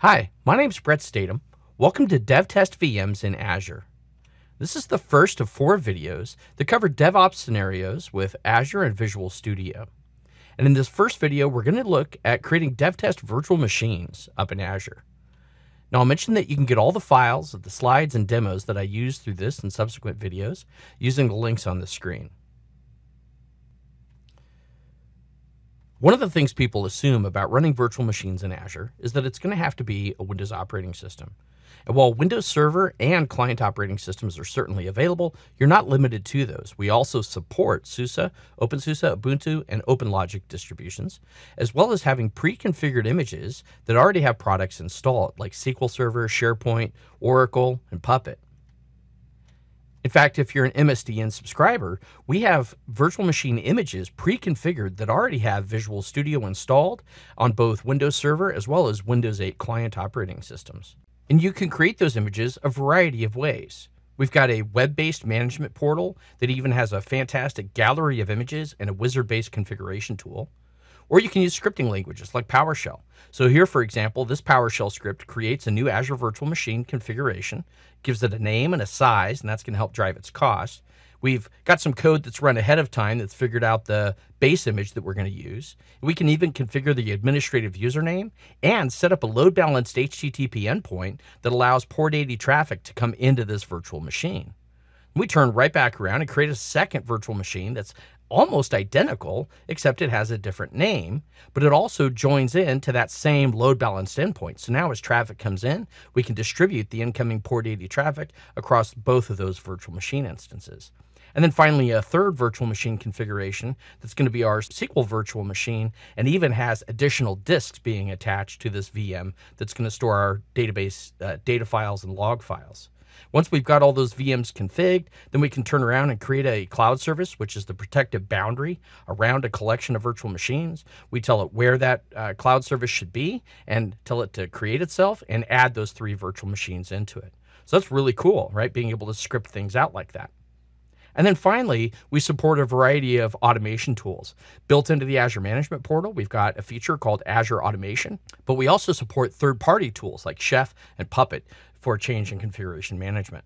Hi, my name is Bret Stateham. Welcome to DevTest VMs in Azure. This is the first of four videos that cover DevOps scenarios with Azure and Visual Studio. And in this first video, we're going to look at creating DevTest virtual machines up in Azure. Now, I'll mention that you can get all the files of the slides and demos that I use through this and subsequent videos using the links on the screen. One of the things people assume about running virtual machines in Azure is that it's going to have to be a Windows operating system. And while Windows Server and client operating systems are certainly available, you're not limited to those. We also support SUSE, OpenSUSE, Ubuntu, and OpenLogic distributions, as well as having pre-configured images that already have products installed, like SQL Server, SharePoint, Oracle, and Puppet. In fact, if you're an MSDN subscriber, we have virtual machine images pre-configured that already have Visual Studio installed on both Windows Server as well as Windows 8 client operating systems. And you can create those images a variety of ways. We've got a web-based management portal that even has a fantastic gallery of images and a wizard-based configuration tool. Or you can use scripting languages like PowerShell. So here, for example, this PowerShell script creates a new Azure Virtual Machine configuration, gives it a name and a size, and that's going to help drive its cost. We've got some code that's run ahead of time that's figured out the base image that we're going to use. We can even configure the administrative username and set up a load balanced HTTP endpoint that allows port 80 traffic to come into this virtual machine. We turn right back around and create a second virtual machine that's almost identical, except it has a different name, but it also joins in to that same load balanced endpoint. So now as traffic comes in, we can distribute the incoming port 80 traffic across both of those virtual machine instances. And then finally, a third virtual machine configuration that's going to be our SQL virtual machine and even has additional disks being attached to this VM that's going to store our database uh, data files and log files. Once we've got all those VMs configured, then we can turn around and create a cloud service, which is the protective boundary around a collection of virtual machines. We tell it where that uh, cloud service should be and tell it to create itself and add those three virtual machines into it. So that's really cool, right? Being able to script things out like that. And then finally, we support a variety of automation tools. Built into the Azure Management Portal, we've got a feature called Azure Automation, but we also support third-party tools like Chef and Puppet for change and configuration management.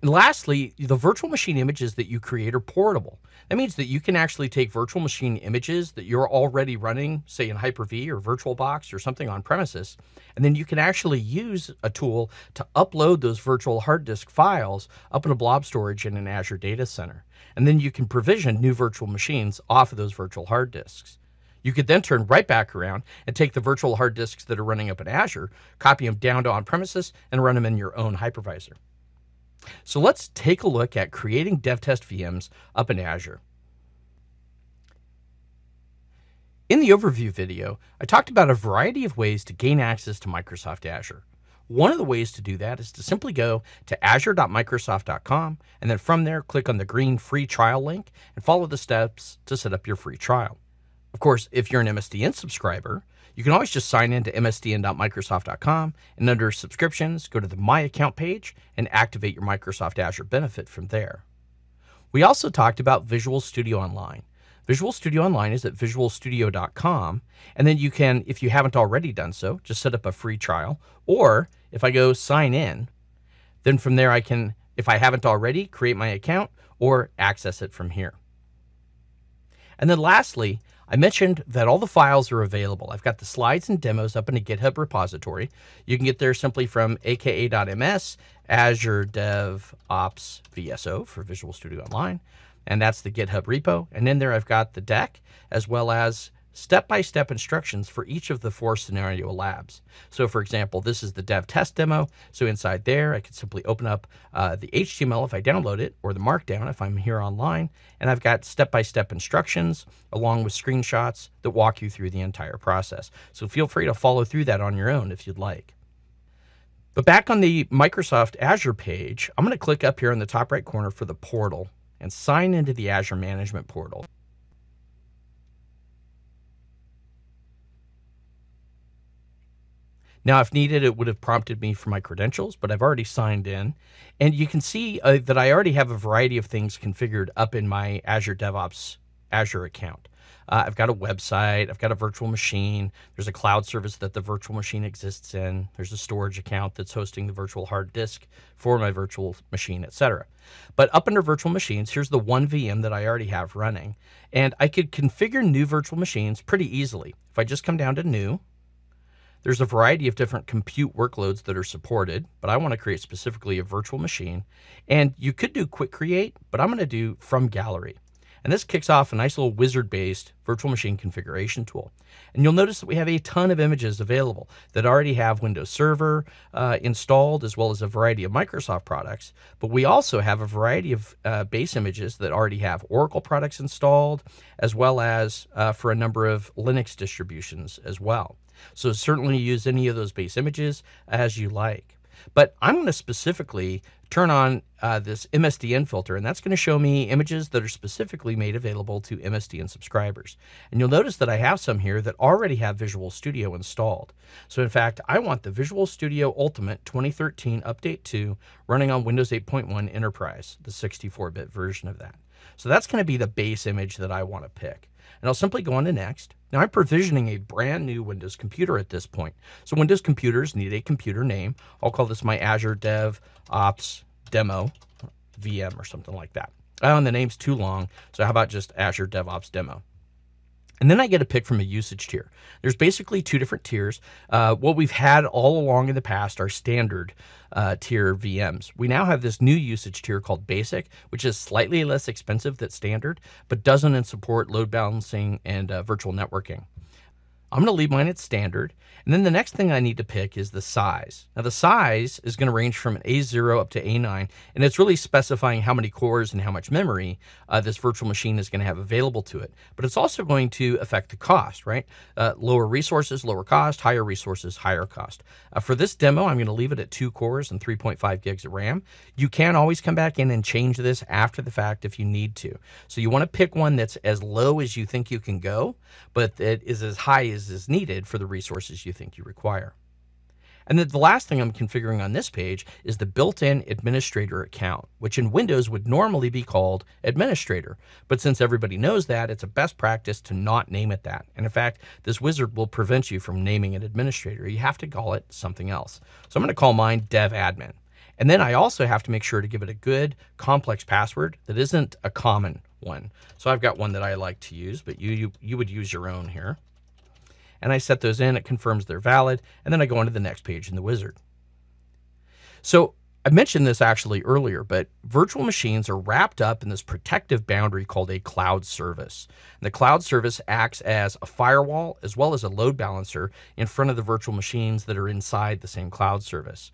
And lastly, the virtual machine images that you create are portable. That means that you can actually take virtual machine images that you're already running, say in Hyper-V or VirtualBox or something on premises, and then you can actually use a tool to upload those virtual hard disk files up in a blob storage in an Azure data center. And then you can provision new virtual machines off of those virtual hard disks. You could then turn right back around and take the virtual hard disks that are running up in Azure, copy them down to on premises, and run them in your own hypervisor. So let's take a look at creating DevTest VMs up in Azure. In the overview video, I talked about a variety of ways to gain access to Microsoft Azure. One of the ways to do that is to simply go to azure.microsoft.com and then from there click on the green free trial link and follow the steps to set up your free trial. Of course, if you're an MSDN subscriber, you can always just sign in to msdn.microsoft.com and under subscriptions, go to the My Account page and activate your Microsoft Azure benefit from there. We also talked about Visual Studio Online. Visual Studio Online is at visualstudio.com. And then you can, if you haven't already done so, just set up a free trial. Or if I go sign in, then from there I can, if I haven't already, create my account or access it from here. And then lastly, I mentioned that all the files are available. I've got the slides and demos up in a GitHub repository. You can get there simply from aka.ms, Azure Dev Ops VSO for Visual Studio Online. And that's the GitHub repo. And in there, I've got the deck as well as step-by-step instructions for each of the four scenario labs. So for example, this is the dev test demo. So inside there, I can simply open up uh, the HTML if I download it or the markdown if I'm here online. And I've got step-by-step -step instructions along with screenshots that walk you through the entire process. So feel free to follow through that on your own if you'd like. But back on the Microsoft Azure page, I'm going to click up here in the top right corner for the portal and sign into the Azure Management Portal. Now, if needed, it would have prompted me for my credentials, but I've already signed in. And you can see uh, that I already have a variety of things configured up in my Azure DevOps Azure account. Uh, I've got a website. I've got a virtual machine. There's a cloud service that the virtual machine exists in. There's a storage account that's hosting the virtual hard disk for my virtual machine, etc. But up under virtual machines, here's the one VM that I already have running. And I could configure new virtual machines pretty easily. If I just come down to new, there's a variety of different compute workloads that are supported, but I want to create specifically a virtual machine. And you could do quick create, but I'm going to do from gallery. And this kicks off a nice little wizard-based virtual machine configuration tool. And you'll notice that we have a ton of images available that already have Windows Server uh, installed, as well as a variety of Microsoft products. But we also have a variety of uh, base images that already have Oracle products installed, as well as uh, for a number of Linux distributions as well. So certainly use any of those base images as you like. But I'm going to specifically turn on uh, this MSDN filter, and that's going to show me images that are specifically made available to MSDN subscribers. And you'll notice that I have some here that already have Visual Studio installed. So in fact, I want the Visual Studio Ultimate 2013 Update 2 running on Windows 8.1 Enterprise, the 64-bit version of that. So that's going to be the base image that I want to pick and I'll simply go on to next. Now I'm provisioning a brand new Windows computer at this point. So Windows computers need a computer name. I'll call this my Azure Dev Ops Demo VM or something like that. Oh, and the name's too long. So how about just Azure DevOps Demo? And then I get a pick from a usage tier. There's basically two different tiers. Uh, what we've had all along in the past are standard uh, tier VMs. We now have this new usage tier called Basic, which is slightly less expensive than standard, but doesn't support load balancing and uh, virtual networking. I'm going to leave mine at standard. And then the next thing I need to pick is the size. Now the size is going to range from an A0 up to A9, and it's really specifying how many cores and how much memory uh, this virtual machine is going to have available to it. But it's also going to affect the cost, right? Uh, lower resources, lower cost, higher resources, higher cost. Uh, for this demo, I'm going to leave it at two cores and 3.5 gigs of RAM. You can always come back in and change this after the fact if you need to. So you want to pick one that's as low as you think you can go, but that is as high as is needed for the resources you think you require. And then the last thing I'm configuring on this page is the built-in administrator account, which in Windows would normally be called administrator. But since everybody knows that, it's a best practice to not name it that. And in fact, this wizard will prevent you from naming it administrator. You have to call it something else. So I'm going to call mine dev admin. And then I also have to make sure to give it a good complex password that isn't a common one. So I've got one that I like to use, but you, you, you would use your own here and I set those in. It confirms they're valid, and then I go on to the next page in the wizard. So I mentioned this actually earlier, but virtual machines are wrapped up in this protective boundary called a cloud service. And the cloud service acts as a firewall as well as a load balancer in front of the virtual machines that are inside the same cloud service.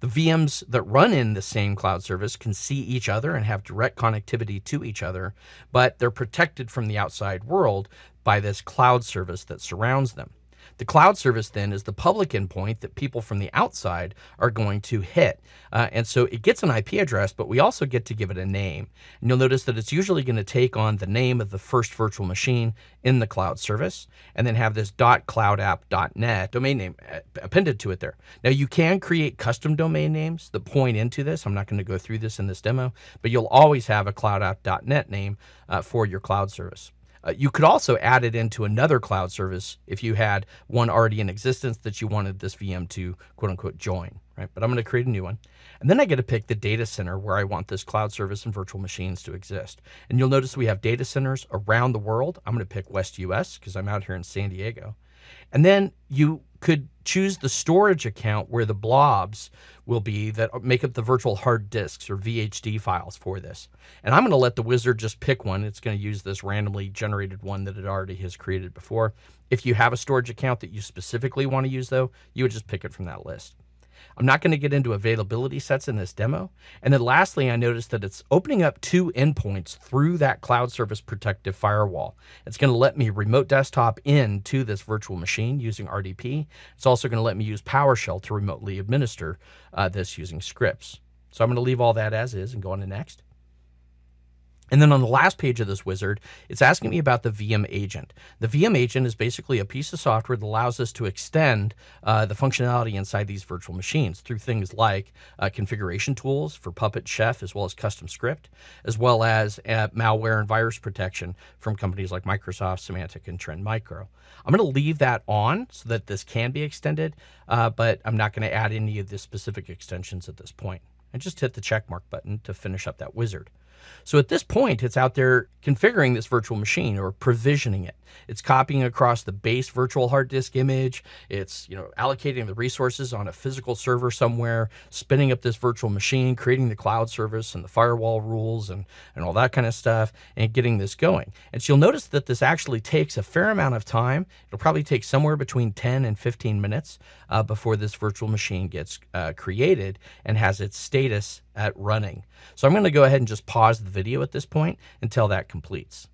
The VMs that run in the same cloud service can see each other and have direct connectivity to each other, but they're protected from the outside world by this cloud service that surrounds them. The cloud service then is the public endpoint that people from the outside are going to hit. Uh, and so it gets an IP address, but we also get to give it a name. And you'll notice that it's usually going to take on the name of the first virtual machine in the cloud service and then have this .cloudapp.net domain name uh, appended to it there. Now you can create custom domain names that point into this. I'm not going to go through this in this demo, but you'll always have a cloudapp.net name uh, for your cloud service. Uh, you could also add it into another cloud service if you had one already in existence that you wanted this VM to quote unquote join, right? But I'm going to create a new one. And then I get to pick the data center where I want this cloud service and virtual machines to exist. And you'll notice we have data centers around the world. I'm going to pick West US because I'm out here in San Diego. And then you could choose the storage account where the blobs will be that make up the virtual hard disks or VHD files for this. And I'm going to let the wizard just pick one. It's going to use this randomly generated one that it already has created before. If you have a storage account that you specifically want to use, though, you would just pick it from that list. I'm not going to get into availability sets in this demo. And then lastly, I noticed that it's opening up two endpoints through that cloud service protective firewall. It's going to let me remote desktop into this virtual machine using RDP. It's also going to let me use PowerShell to remotely administer uh, this using scripts. So I'm going to leave all that as is and go on to next. And then on the last page of this wizard, it's asking me about the VM agent. The VM agent is basically a piece of software that allows us to extend uh, the functionality inside these virtual machines through things like uh, configuration tools for Puppet Chef, as well as custom script, as well as uh, malware and virus protection from companies like Microsoft, Symantec, and Trend Micro. I'm going to leave that on so that this can be extended, uh, but I'm not going to add any of the specific extensions at this point. And just hit the check mark button to finish up that wizard. So at this point, it's out there configuring this virtual machine or provisioning it. It's copying across the base virtual hard disk image. It's, you know, allocating the resources on a physical server somewhere, spinning up this virtual machine, creating the cloud service and the firewall rules and, and all that kind of stuff and getting this going. And so you'll notice that this actually takes a fair amount of time. It'll probably take somewhere between 10 and 15 minutes uh, before this virtual machine gets uh, created and has its status at running. So I'm going to go ahead and just pause the video at this point until that completes.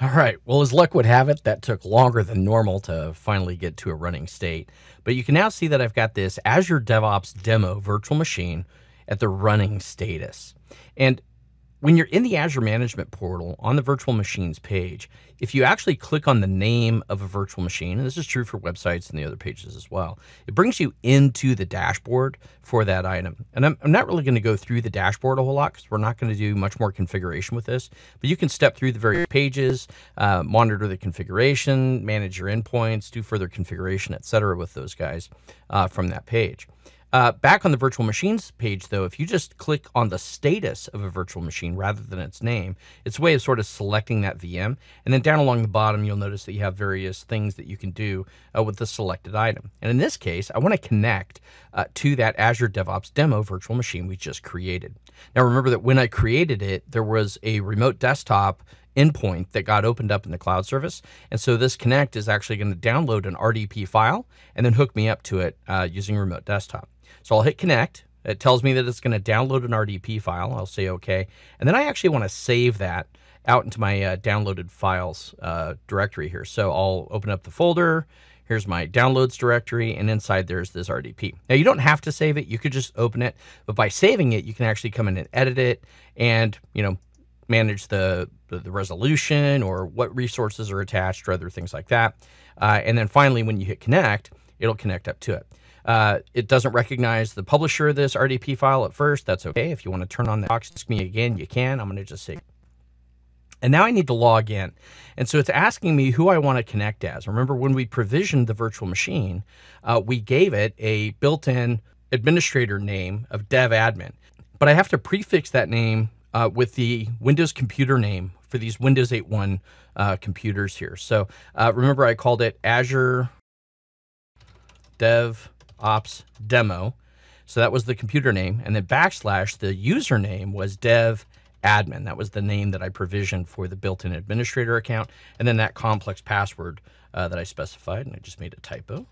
All right, well, as luck would have it, that took longer than normal to finally get to a running state. But you can now see that I've got this Azure DevOps demo virtual machine at the running status. And when you're in the Azure Management Portal on the virtual machines page, if you actually click on the name of a virtual machine, and this is true for websites and the other pages as well, it brings you into the dashboard for that item. And I'm, I'm not really going to go through the dashboard a whole lot because we're not going to do much more configuration with this, but you can step through the various pages, uh, monitor the configuration, manage your endpoints, do further configuration, etc. with those guys uh, from that page. Uh, back on the virtual machines page, though, if you just click on the status of a virtual machine rather than its name, it's a way of sort of selecting that VM. And then down along the bottom, you'll notice that you have various things that you can do uh, with the selected item. And in this case, I want to connect uh, to that Azure DevOps demo virtual machine we just created. Now, remember that when I created it, there was a remote desktop endpoint that got opened up in the cloud service. And so this connect is actually going to download an RDP file and then hook me up to it uh, using remote desktop. So I'll hit connect. It tells me that it's going to download an RDP file. I'll say OK. And then I actually want to save that out into my uh, downloaded files uh, directory here. So I'll open up the folder. Here's my downloads directory, and inside there's this RDP. Now, you don't have to save it. You could just open it, but by saving it, you can actually come in and edit it and, you know, manage the, the, resolution or what resources are attached or other things like that. Uh, and then finally, when you hit connect, it'll connect up to it. Uh, it doesn't recognize the publisher of this RDP file at first. That's okay. If you want to turn on the box, ask me again, you can. I'm going to just say. And now I need to log in. And so it's asking me who I want to connect as. Remember when we provisioned the virtual machine, uh, we gave it a built-in administrator name of dev admin. But I have to prefix that name uh, with the Windows computer name for these Windows 8.1 uh, computers here. So uh, remember I called it Azure Dev ops demo. So that was the computer name. And then backslash, the username was dev admin. That was the name that I provisioned for the built-in administrator account. And then that complex password uh, that I specified. And I just made a typo.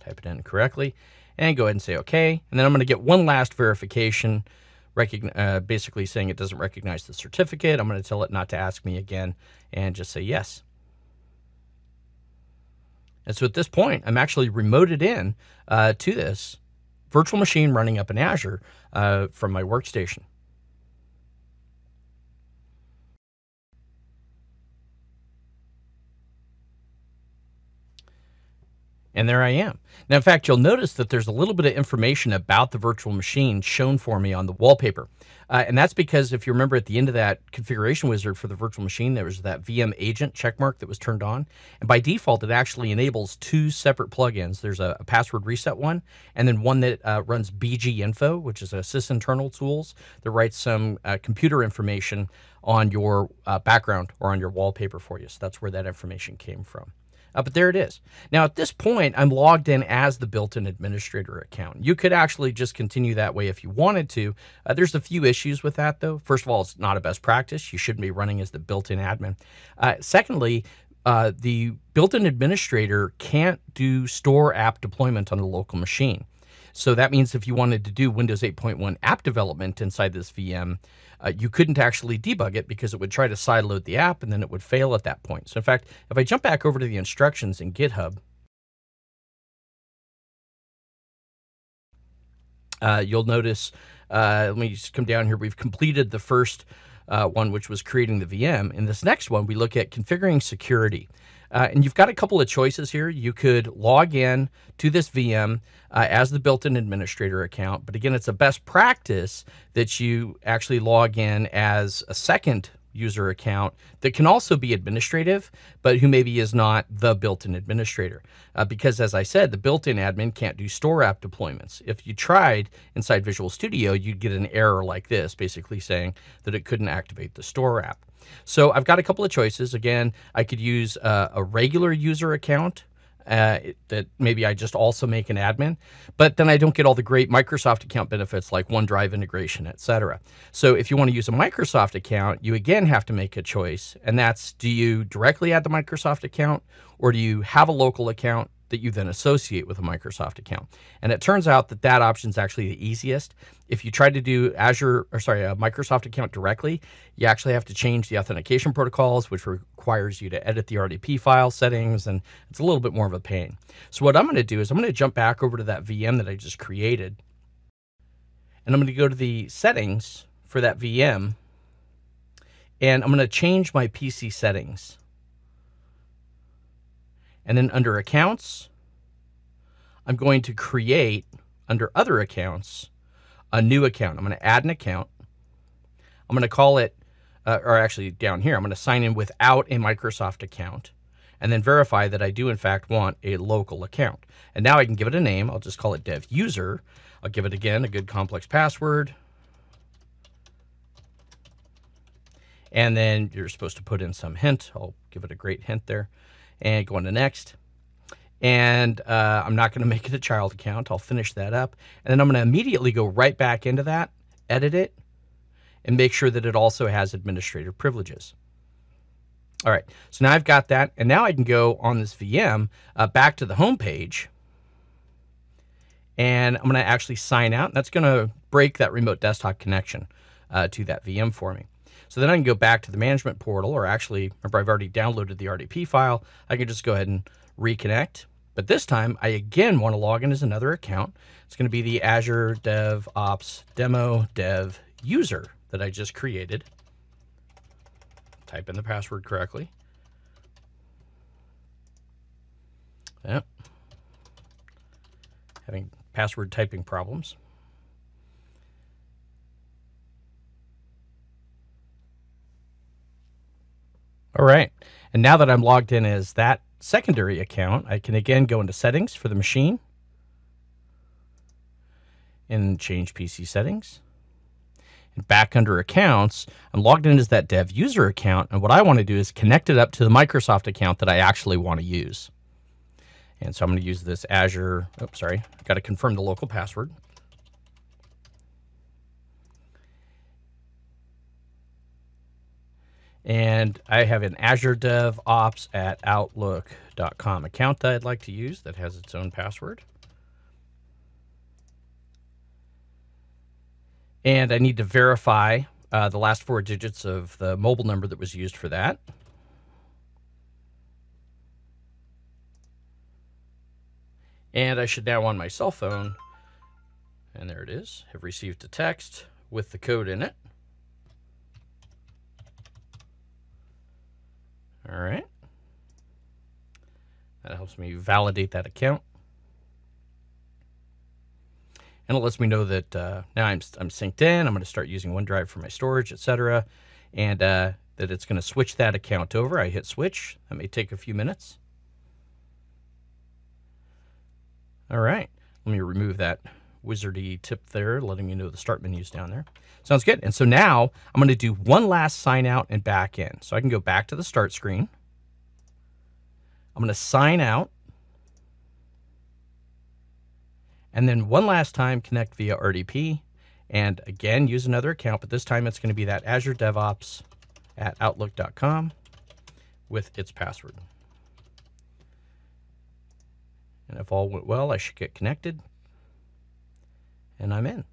Type it in correctly. And go ahead and say OK. And then I'm going to get one last verification, uh, basically saying it doesn't recognize the certificate. I'm going to tell it not to ask me again and just say yes. And so at this point, I'm actually remoted in uh, to this virtual machine running up in Azure uh, from my workstation. And there I am. Now, in fact, you'll notice that there's a little bit of information about the virtual machine shown for me on the wallpaper. Uh, and that's because if you remember at the end of that configuration wizard for the virtual machine, there was that VM agent checkmark that was turned on. And by default, it actually enables two separate plugins. There's a, a password reset one, and then one that uh, runs BG Info, which is a sysinternal tools that writes some uh, computer information on your uh, background or on your wallpaper for you. So that's where that information came from. Uh, but there it is. Now, at this point, I'm logged in as the built-in administrator account. You could actually just continue that way if you wanted to. Uh, there's a few issues with that, though. First of all, it's not a best practice. You shouldn't be running as the built-in admin. Uh, secondly, uh, the built-in administrator can't do store app deployment on a local machine. So that means if you wanted to do Windows 8.1 app development inside this VM, uh, you couldn't actually debug it because it would try to sideload the app and then it would fail at that point. So in fact, if I jump back over to the instructions in GitHub, uh, you'll notice uh, let me just come down here. We've completed the first uh, one, which was creating the VM. In this next one, we look at configuring security. Uh, and you've got a couple of choices here. You could log in to this VM uh, as the built-in administrator account. But again, it's a best practice that you actually log in as a second user account that can also be administrative, but who maybe is not the built-in administrator. Uh, because as I said, the built-in admin can't do store app deployments. If you tried inside Visual Studio, you'd get an error like this, basically saying that it couldn't activate the store app. So I've got a couple of choices. Again, I could use uh, a regular user account uh, that maybe I just also make an admin, but then I don't get all the great Microsoft account benefits like OneDrive integration, etc. So if you want to use a Microsoft account, you again have to make a choice, and that's do you directly add the Microsoft account or do you have a local account that you then associate with a Microsoft account. And it turns out that that option is actually the easiest. If you try to do Azure, or sorry, a Microsoft account directly, you actually have to change the authentication protocols, which requires you to edit the RDP file settings, and it's a little bit more of a pain. So what I'm going to do is I'm going to jump back over to that VM that I just created, and I'm going to go to the settings for that VM, and I'm going to change my PC settings. And then under accounts, I'm going to create under other accounts a new account. I'm going to add an account. I'm going to call it, uh, or actually down here, I'm going to sign in without a Microsoft account and then verify that I do in fact want a local account. And now I can give it a name. I'll just call it dev user. I'll give it again a good complex password. And then you're supposed to put in some hint. I'll give it a great hint there and go on to next. And uh, I'm not going to make it a child account. I'll finish that up. And then I'm going to immediately go right back into that, edit it, and make sure that it also has administrator privileges. All right, so now I've got that. And now I can go on this VM uh, back to the home page. And I'm going to actually sign out. That's going to break that remote desktop connection uh, to that VM for me. So then I can go back to the management portal, or actually, remember I've already downloaded the RDP file. I can just go ahead and reconnect. But this time, I again want to log in as another account. It's going to be the Azure DevOps Demo Dev user that I just created. Type in the password correctly. Yep. Having password typing problems. All right. And now that I'm logged in as that secondary account, I can again go into settings for the machine and change PC settings. And back under accounts, I'm logged in as that dev user account. And what I want to do is connect it up to the Microsoft account that I actually want to use. And so I'm going to use this Azure, oops, sorry, I've got to confirm the local password. And I have an Azure DevOps at Outlook.com account that I'd like to use that has its own password. And I need to verify uh, the last four digits of the mobile number that was used for that. And I should now on my cell phone, and there it is, have received a text with the code in it. All right. That helps me validate that account. And it lets me know that uh, now I'm, I'm synced in. I'm going to start using OneDrive for my storage, etc. And uh, that it's going to switch that account over. I hit switch. That may take a few minutes. All right. Let me remove that wizardy tip there, letting me know the start menu's down there. Sounds good. And so now I'm going to do one last sign out and back in. So I can go back to the start screen. I'm going to sign out. And then one last time connect via RDP. And again, use another account, but this time it's going to be that Azure DevOps at Outlook.com with its password. And if all went well, I should get connected and I'm in.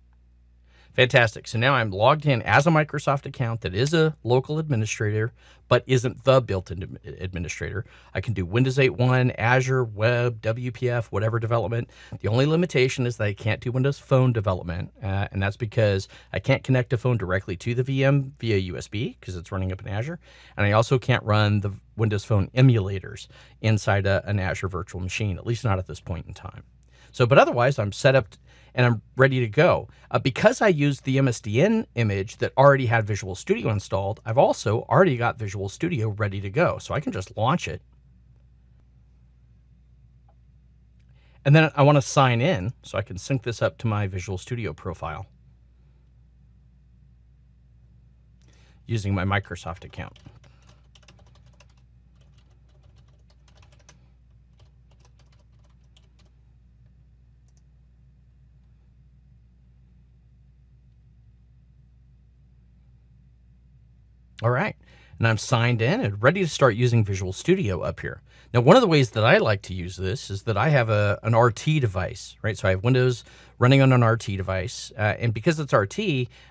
Fantastic. So now I'm logged in as a Microsoft account that is a local administrator, but isn't the built-in administrator. I can do Windows 8.1, Azure, Web, WPF, whatever development. The only limitation is that I can't do Windows Phone development, uh, and that's because I can't connect a phone directly to the VM via USB because it's running up in Azure, and I also can't run the Windows Phone emulators inside a, an Azure virtual machine, at least not at this point in time. So, but otherwise, I'm set up and I'm ready to go. Uh, because I used the MSDN image that already had Visual Studio installed, I've also already got Visual Studio ready to go. So I can just launch it. And then I want to sign in, so I can sync this up to my Visual Studio profile using my Microsoft account. All right. And I'm signed in and ready to start using Visual Studio up here. Now, one of the ways that I like to use this is that I have a, an RT device, right? So I have Windows running on an RT device. Uh, and because it's RT,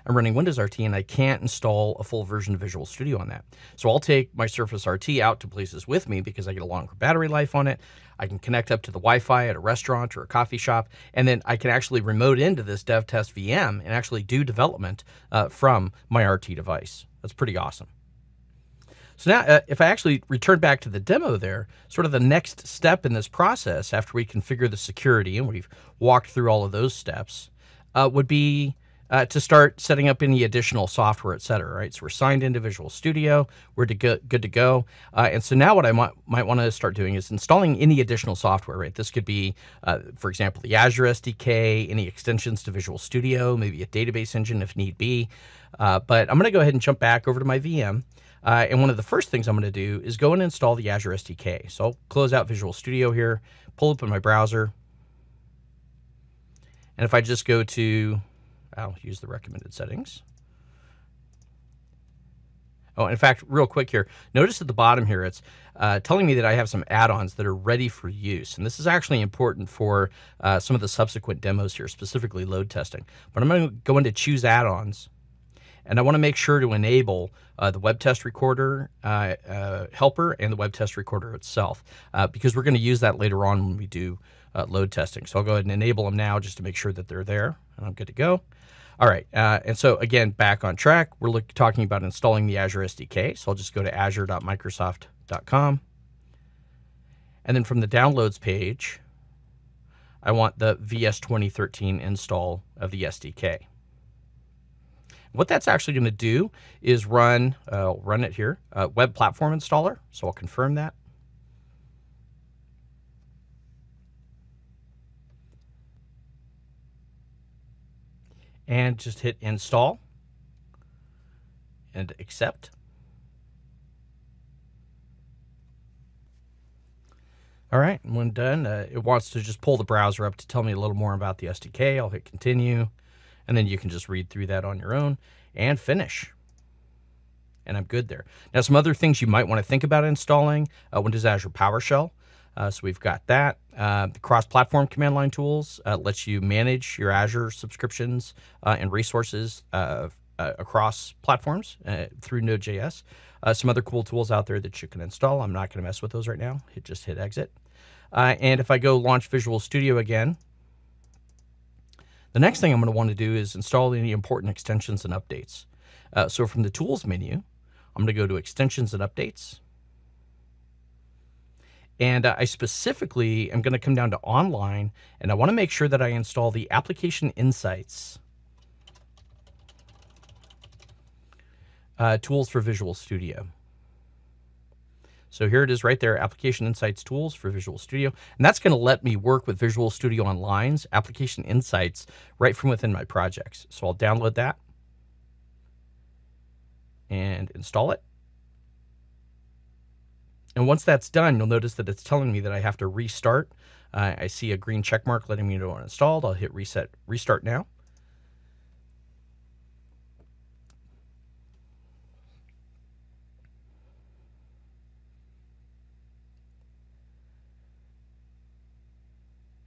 I'm running Windows RT and I can't install a full version of Visual Studio on that. So I'll take my Surface RT out to places with me because I get a longer battery life on it. I can connect up to the Wi-Fi at a restaurant or a coffee shop, and then I can actually remote into this dev test VM and actually do development uh, from my RT device. That's pretty awesome. So now, uh, if I actually return back to the demo there, sort of the next step in this process after we configure the security, and we've walked through all of those steps, uh, would be uh, to start setting up any additional software, et cetera, right? So we're signed into Visual Studio, we're to go, good to go. Uh, and so now what I might, might want to start doing is installing any additional software, right? This could be, uh, for example, the Azure SDK, any extensions to Visual Studio, maybe a database engine if need be. Uh, but I'm going to go ahead and jump back over to my VM. Uh, and one of the first things I'm going to do is go and install the Azure SDK. So I'll close out Visual Studio here, pull up in my browser. And if I just go to, I'll use the recommended settings. Oh, in fact, real quick here, notice at the bottom here, it's uh, telling me that I have some add-ons that are ready for use. And this is actually important for uh, some of the subsequent demos here, specifically load testing. But I'm going to go into choose add-ons and I want to make sure to enable uh, the web test recorder uh, uh, helper and the web test recorder itself, uh, because we're going to use that later on when we do load testing. So I'll go ahead and enable them now just to make sure that they're there, and I'm good to go. All right, uh, and so again, back on track, we're look, talking about installing the Azure SDK. So I'll just go to azure.microsoft.com. And then from the downloads page, I want the VS 2013 install of the SDK. What that's actually going to do is run, uh, run it here, uh, web platform installer. So I'll confirm that. And just hit install and accept. All right, when done, uh, it wants to just pull the browser up to tell me a little more about the SDK. I'll hit continue and then you can just read through that on your own and finish. And I'm good there. Now, some other things you might want to think about installing uh, Windows Azure PowerShell. Uh, so we've got that. Uh, the cross-platform command line tools uh, lets you manage your Azure subscriptions uh, and resources uh, uh, across platforms through Node.js. some other cool tools out there that you can install. I'm not going to mess with those right now. Hit just hit exit. and if I go launch Visual Studio again, the next thing I'm going to want to do is install any important extensions and updates. So from the Tools menu, I'm going to go to Extensions and Updates. And uh, I specifically am going to come down to Online, and I want to make sure that I install the Application Insights uh, tools for Visual Studio. So here it is right there, Application Insights Tools for Visual Studio. And that's going to let me work with Visual Studio Online's Application Insights right from within my projects. So I'll download that and install it. And once that's done, you'll notice that it's telling me that I have to restart. Uh, I see a green check mark letting me know it's installed. I'll hit reset, restart now.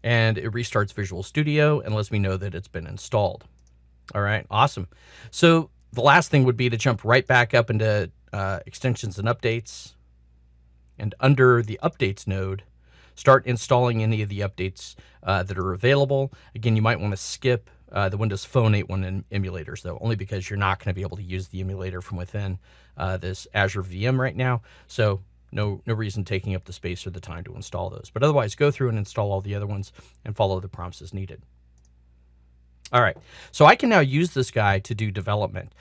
and it restarts Visual Studio and lets me know that it's been installed. All right, awesome. So the last thing would be to jump right back up into uh, extensions and updates. And under the updates node, start installing any of the updates uh, that are available. Again, you might want to skip uh, the Windows Phone 8.1 emulators, though, only because you're not going to be able to use the emulator from within uh, this Azure VM right now. So no, no reason taking up the space or the time to install those. But otherwise, go through and install all the other ones and follow the prompts as needed. All right, so I can now use this guy to do development.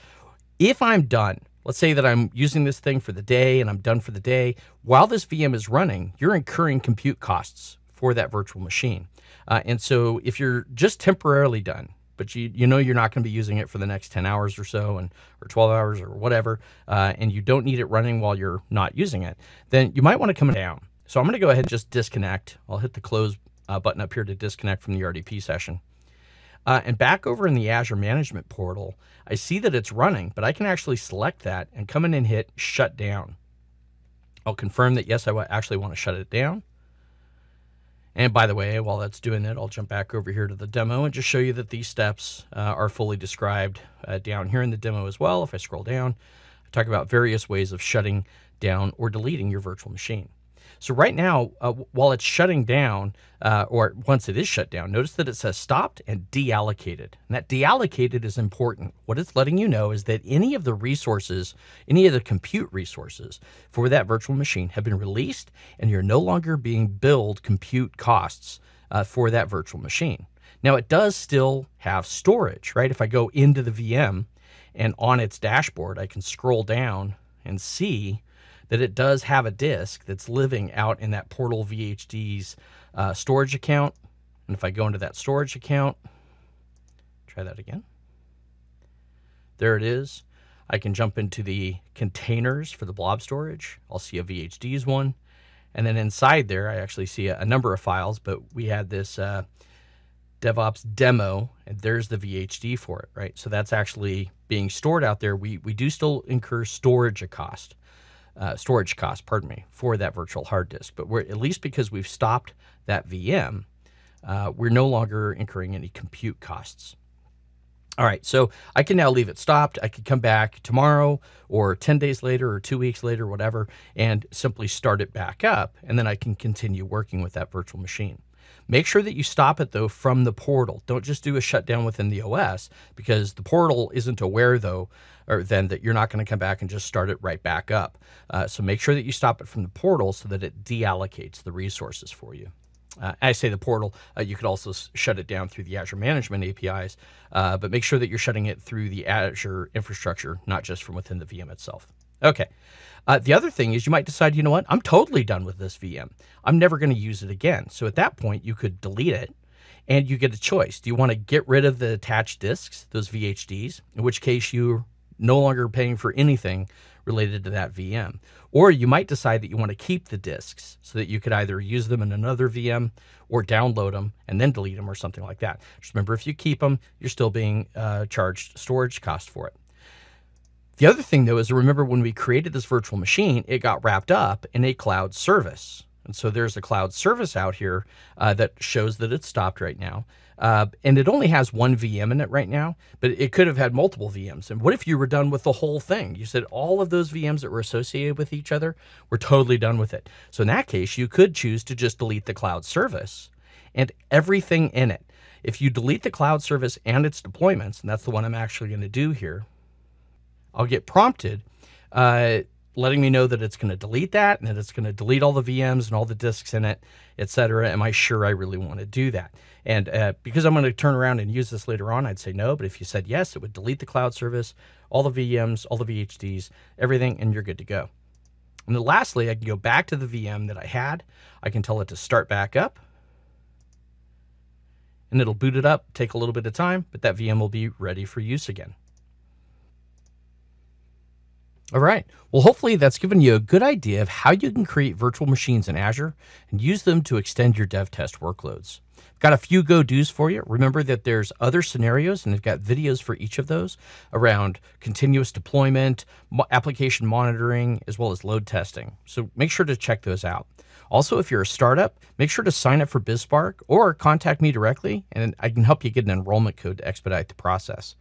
If I'm done, let's say that I'm using this thing for the day and I'm done for the day, while this VM is running, you're incurring compute costs for that virtual machine. Uh, and so if you're just temporarily done, but you you know you're not going to be using it for the next 10 hours or so and or 12 hours or whatever uh, and you don't need it running while you're not using it then you might want to come down. So i'm going to go ahead and just disconnect. I'll hit the close uh, button up here to disconnect from the rdp session uh, and back over in the azure management portal i see that it's running but i can actually select that and come in and hit shut down i'll confirm that yes i actually want to shut it down and by the way, while that's doing it, I'll jump back over here to the demo and just show you that these steps uh, are fully described uh, down here in the demo as well. If I scroll down, I talk about various ways of shutting down or deleting your virtual machine. So right now, uh, while it's shutting down, uh, or once it is shut down, notice that it says stopped and deallocated. And that deallocated is important. What it's letting you know is that any of the resources, any of the compute resources for that virtual machine have been released and you're no longer being billed compute costs uh, for that virtual machine. Now it does still have storage, right? If I go into the VM and on its dashboard, I can scroll down and see that it does have a disk that's living out in that Portal VHD's uh, storage account. And if I go into that storage account, try that again. There it is. I can jump into the containers for the blob storage. I'll see a VHD's one. And then inside there, I actually see a, a number of files, but we had this uh, DevOps demo, and there's the VHD for it, right? So that's actually being stored out there. We, we do still incur storage a cost uh, storage cost, pardon me, for that virtual hard disk. But we're at least because we've stopped that VM, uh, we're no longer incurring any compute costs. All right, so I can now leave it stopped. I could come back tomorrow or 10 days later or two weeks later, whatever, and simply start it back up. And then I can continue working with that virtual machine. Make sure that you stop it though from the portal. Don't just do a shutdown within the OS because the portal isn't aware though, or then that you're not going to come back and just start it right back up. Uh, so make sure that you stop it from the portal so that it deallocates the resources for you. Uh, I say the portal, uh, you could also shut it down through the Azure Management APIs, uh, but make sure that you're shutting it through the Azure infrastructure, not just from within the VM itself. Okay. Uh, the other thing is you might decide, you know what, I'm totally done with this VM. I'm never going to use it again. So at that point, you could delete it and you get a choice. Do you want to get rid of the attached disks, those VHDs, in which case you're no longer paying for anything related to that VM. Or you might decide that you want to keep the disks so that you could either use them in another VM or download them and then delete them or something like that. Just remember, if you keep them, you're still being uh, charged storage cost for it. The other thing, though, is remember when we created this virtual machine, it got wrapped up in a cloud service. And so there's a cloud service out here uh, that shows that it's stopped right now. Uh, and it only has one VM in it right now, but it could have had multiple VMs. And what if you were done with the whole thing? You said all of those VMs that were associated with each other were totally done with it. So in that case, you could choose to just delete the cloud service and everything in it. If you delete the cloud service and its deployments, and that's the one I'm actually going to do here, I'll get prompted uh, letting me know that it's going to delete that and that it's going to delete all the VMs and all the disks in it, etc. Am I sure I really want to do that? And uh, because I'm going to turn around and use this later on, I'd say no. But if you said yes, it would delete the cloud service, all the VMs, all the VHDs, everything, and you're good to go. And then lastly, I can go back to the VM that I had. I can tell it to start back up. And it'll boot it up, take a little bit of time, but that VM will be ready for use again. All right. Well, hopefully that's given you a good idea of how you can create virtual machines in Azure and use them to extend your dev test workloads. Got a few go-dos for you. Remember that there's other scenarios, and I've got videos for each of those around continuous deployment, application monitoring, as well as load testing. So make sure to check those out. Also, if you're a startup, make sure to sign up for BizSpark or contact me directly, and I can help you get an enrollment code to expedite the process.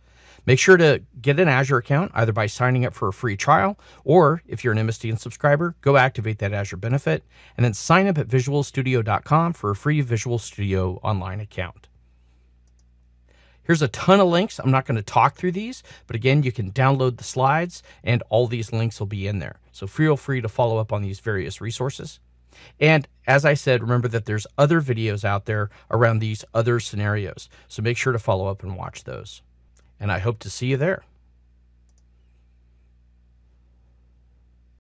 Make sure to get an Azure account either by signing up for a free trial, or if you're an MSDN subscriber, go activate that Azure benefit, and then sign up at visualstudio.com for a free Visual Studio online account. Here's a ton of links. I'm not going to talk through these, but again, you can download the slides and all these links will be in there. So feel free to follow up on these various resources. And as I said, remember that there's other videos out there around these other scenarios. So make sure to follow up and watch those. And I hope to see you there.